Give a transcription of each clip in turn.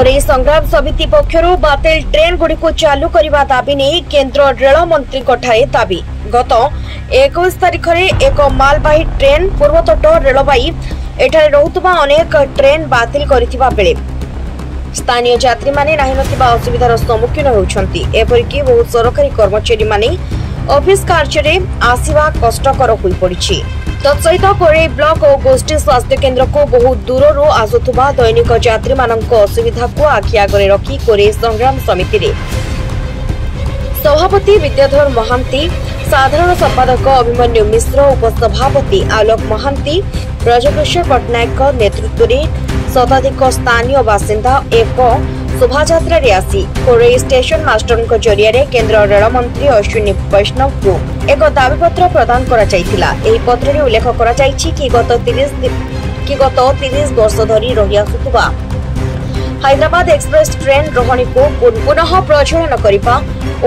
করে সংগ্রাম সমিতি পক্ষর বাতিল ট্রেন ট্রেনগুড়ি চালু করা দাবি নিয়ে কেন্দ্র রেলমন্ত্রীঠায় দাবি গত একুশ তারিখে এক মালবাহী ট্রেন পূর্বতট রেলবাই এখানে রুথা অনেক ট্রেন বাতিল করা বেড়ে স্থানীয় যাত্রী মানে না অসুবিধার সম্মুখীন হচ্ছেন এপরিকি বহু সরকারি কর্মচারী মানে অফিস কার্যের আসা কষ্টকর হয়ে পড়ছে गोष्ठी स्वास्थ्य केन्द्रको बहु दूरू आसु दैनिक जात्री असुविधाको आखि आग्रोरै संग्राम समिति सभापति विद्याधर महान्त साधारण सम्पादक अभिमन्यु मिश्र उपसभापति आलोक महान्त ब्रजप्रश्वर पट्टनायक नेतृत्व शतासिन्दा ଶୋଭାଯାତ୍ରାରେ ଆସି କୋରେଇ ଷ୍ଟେସନ ମାଷ୍ଟରଙ୍କ ଜରିଆରେ କେନ୍ଦ୍ର ରେଳମନ୍ତ୍ରୀ ଅଶ୍ୱିନୀ ବୈଷ୍ଣବଙ୍କୁ ଏକ ଦାବିପତ୍ର ପ୍ରଦାନ କରାଯାଇଥିଲା ଏହି ପତ୍ରରେ ଉଲ୍ଲେଖ କରାଯାଇଛି କି ଗତ ତିରିଶ କି ଗତ ତିରିଶ ବର୍ଷ ଧରି ରହିଆସୁଥିବା ହାଇଦ୍ରାବାଦ ଏକ୍ସପ୍ରେସ୍ ଟ୍ରେନ୍ ରହଣୀକୁ ପୁନଃ ପ୍ରଚଳନ କରିବା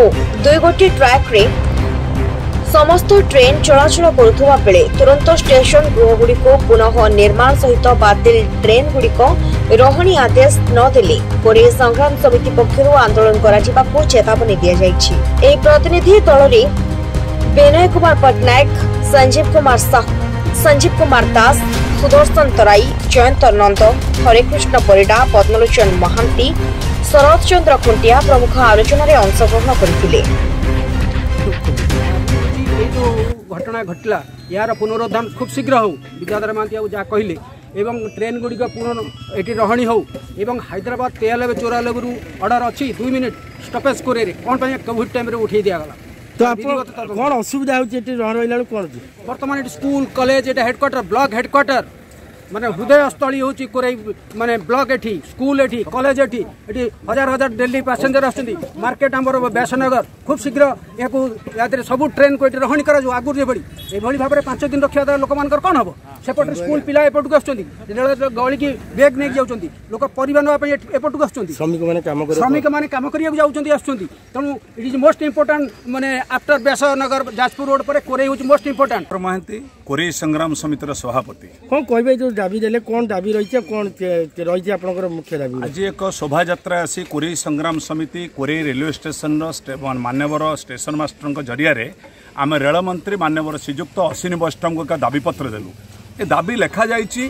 ଓ ଦୁଇ ଗୋଟି ଟ୍ରାକ୍ରେ ସମସ୍ତ ଟ୍ରେନ୍ ଚଳାଚଳ କରୁଥିବା ବେଳେ ତୁରନ୍ତ ଷ୍ଟେସନ ଗୃହଗୁଡ଼ିକୁ ପୁନଃ ନିର୍ମାଣ ସହିତ ବାତିଲ ଟ୍ରେନ୍ଗୁଡ଼ିକ ରହଣି ଆଦେଶ ନ ଦେଲେ ପରେ ସଂଗ୍ରାମ ସମିତି ପକ୍ଷରୁ ଆନ୍ଦୋଳନ କରାଯିବାକୁ ଚେତାବନୀ ଦିଆଯାଇଛି ଏହି ପ୍ରତିନିଧି ଦଳରେ ବିନୟ କୁମାର ପଟ୍ଟନାୟକ ସଞ୍ଜୀବ କୁମାର ସାହୁ ସଞ୍ଜୀବ କୁମାର ଦାସ ସୁଦର୍ଶନ ତରାଇ ଜୟନ୍ତ ନନ୍ଦ ହରେକୃଷ୍ଣ ପରିଡ଼ା ପଦ୍ମଲୋଚନ ମହାନ୍ତି ଶରତ ଚନ୍ଦ୍ର ଖୁଣ୍ଟିଆ ପ୍ରମୁଖ ଆଲୋଚନାରେ ଅଂଶଗ୍ରହଣ କରିଥିଲେ ঘটনা ঘটলা ইয়ার পুনরুদ্ধার খুব শীঘ্র হোক বিদ্যাধর মহান্তি বাবু যা কহিলেন এবং ট্রেন গুড়ি পুনঃ এটি রহণী হোক এবং হাইদ্রাবাদ তেয়ানবে চৌরানবে অর্ডার অছি দুই মিনিট স্টপেজ কোরিয়ারে কোণ পাই কোভিড টাইমে উঠাই দিয়াগলা তো আপনার কোণ অসুবিধা হচ্ছে এটি রহলা বেড়ে কোণ বর্তমান এটি স্কুল কলেজ এটা হেডকোয়ার্টার ব্লক হেডকোয়ার্টার মানে হৃদয়স্থলী হচ্ছে কোরাই মানে ব্লক এটি স্কুল এটি কলেজ এটি এটি হাজার হাজার ডেলি প্যাসেঞ্জর আসছেন মার্কেট আমার ব্যাসনগর খুব শীঘ্র এখন সবু ট্রেন এটি রহণী করা আগুর যেভাবে এইভাবে ভাবে পাঁচ দিন রক্ষা লোক কম হব ସେପଟରେ ସ୍କୁଲ ପିଲା ଏପଟକୁ ଆସୁଛନ୍ତି ରେଳ ଗଳିକି ବ୍ୟାଗ୍ ନେଇକି ଯାଉଛନ୍ତି ଲୋକ ପରିବା ନେବା ପାଇଁ ଏପଟକୁ ଆସୁଛନ୍ତି ଶ୍ରମିକମାନେ କାମ ଶ୍ରମିକମାନେ କାମ କରିବାକୁ ଯାଉଛନ୍ତି ଆସୁଛନ୍ତି ତେଣୁ ଇଟ୍ ଇଜ୍ ମୋଷ୍ଟ ଇମ୍ପୋର୍ଟାଣ୍ଟ ମାନେ ଆଫ୍ଟର ବ୍ୟାସନଗର ଯାଜପୁର ରୋଡ୍ ପରେ କୋରେଇ ହେଉଛି ମୋଷ୍ଟ ଇମ୍ପୋର୍ଟାଣ୍ଟ ମହାନ୍ତି କୋରେଇ ସଂଗ୍ରାମ ସମିତିର ସଭାପତି ହଁ କହିବେ ଯେଉଁ ଦାବି ଦେଲେ କ'ଣ ଦାବି ରହିଛି କ'ଣ ରହିଛି ଆପଣଙ୍କର ମୁଖ୍ୟ ଦାବି ଆଜି ଏକ ଶୋଭାଯାତ୍ରା ଆସି କୋରେଇ ସଂଗ୍ରାମ ସମିତି କୋରେଇ ରେଲୱେ ଷ୍ଟେସନର ମାନ୍ୟବର ଷ୍ଟେସନ ମାଷ୍ଟରଙ୍କ ଜରିଆରେ ଆମେ ରେଳମନ୍ତ୍ରୀ ମାନ୍ୟବର ଶ୍ରୀଯୁକ୍ତ ଅଶ୍ୱିନୀ ବୈଷ୍ଣବଙ୍କୁ ଏକ ଦାବିପତ୍ର ଦେଲୁ ଏ ଦାବି ଲେଖାଯାଇଛି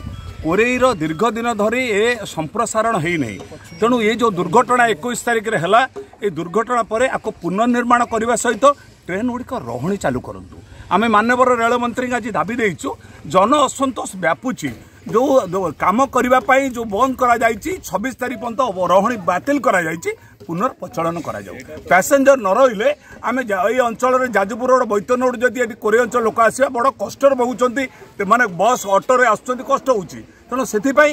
କୋରେଇର ଦୀର୍ଘ ଦିନ ଧରି ଏ ସମ୍ପ୍ରସାରଣ ହୋଇନାହିଁ ତେଣୁ ଏ ଯେଉଁ ଦୁର୍ଘଟଣା ଏକୋଇଶ ତାରିଖରେ ହେଲା ଏ ଦୁର୍ଘଟଣା ପରେ ଆକୁ ପୁନର୍ନିର୍ମାଣ କରିବା ସହିତ ଟ୍ରେନ୍ ଗୁଡ଼ିକ ରହଣି ଚାଲୁ କରନ୍ତୁ ଆମେ ମାନ୍ୟବର ରେଳମନ୍ତ୍ରୀଙ୍କୁ ଆଜି ଦାବି ଦେଇଛୁ ଜନ ଅସନ୍ତୋଷ ବ୍ୟାପୁଛି ଯେଉଁ କାମ କରିବା ପାଇଁ ଯେଉଁ ବନ୍ଦ କରାଯାଇଛି ଛବିଶ ତାରିଖ ପର୍ଯ୍ୟନ୍ତ ରହଣି ବାତିଲ କରାଯାଇଛି পুনর্প্রচলন করা যাও প্যাসেঞ্জর ন রহলে আমি এই অঞ্চলের যাজপুর রোড বৈতন রোড যদি এটি কোড়ি অঞ্চল লোক আসবে বড় কষ্টর ভোগুচ্ছেন মানে বস অটোরে আসছেন কষ্ট হচ্ছে তেমন সেপাই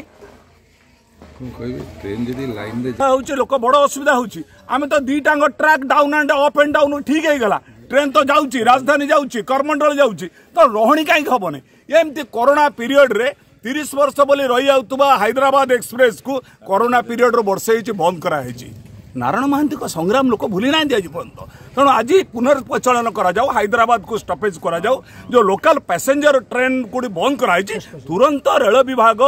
হচ্ছে লোক বড় অসুবিধা হচ্ছে আমি তো দুইটাঙ্ক track down and up and down ঠিক হয়েগলা ট্রেন তো যাচ্ছি রাজধানী যাচ্ছি করমন্ডল যাচ্ছি তো রহণী কাইক হবনি এমতি করোনা পিরিয়ডরে তিরিশ বর্ষ বলে রই যাওয়া হাইদ্রাবাদ এক্সপ্রেস কু করোনা পিরিয়ডর বর্ষে হয়েছে বন্ধ করা হয়েছে ନାରାୟଣ ମହାନ୍ତିଙ୍କ ସଂଗ୍ରାମ ଲୋକ ଭୁଲି ନାହାନ୍ତି ଆଜି ପର୍ଯ୍ୟନ୍ତ ତେଣୁ ଆଜି ପୁନର୍ପ୍ରଚଳନ କରାଯାଉ ହାଇଦ୍ରାବାଦକୁ ଷ୍ଟପେଜ୍ କରାଯାଉ ଯେଉଁ ଲୋକାଲ ପାସେଞ୍ଜର ଟ୍ରେନ୍ ଗୁଡ଼ିକ ବନ୍ଦ କରାଯାଇଛି ତୁରନ୍ତ ରେଳ ବିଭାଗ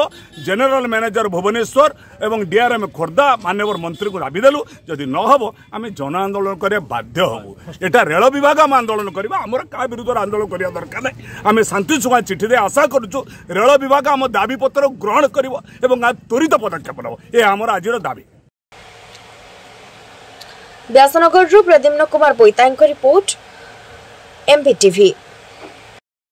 ଜେନେରାଲ ମ୍ୟାନେଜର ଭୁବନେଶ୍ୱର ଏବଂ ଡିଆର୍ଏମ୍ ଖୋର୍ଦ୍ଧା ମାନ୍ୟବର ମନ୍ତ୍ରୀଙ୍କୁ ଦାବି ଦେଲୁ ଯଦି ନ ହେବ ଆମେ ଜନ ଆନ୍ଦୋଳନ କରିବା ବାଧ୍ୟ ହେବୁ ଏଟା ରେଳ ବିଭାଗ ଆମେ ଆନ୍ଦୋଳନ କରିବା ଆମର କାହା ବିରୁଦ୍ଧରେ ଆନ୍ଦୋଳନ କରିବା ଦରକାର ନାହିଁ ଆମେ ଶାନ୍ତି ସୁଖା ଚିଠି ଦେଇ ଆଶା କରୁଛୁ ରେଳ ବିଭାଗ ଆମ ଦାବିପତ୍ର ଗ୍ରହଣ କରିବ ଏବଂ ତ୍ୱରିତ ପଦକ୍ଷେପ ନେବ ଏ ଆମର ଆଜିର ଦାବି ବ୍ୟାସନଗରରୁ ପ୍ରଦ୍ୟୁମ୍ନ କୁମାର ବୋଇତାଙ୍କ ରିପୋର୍ଟ ଏମ୍ପି ଟିଭି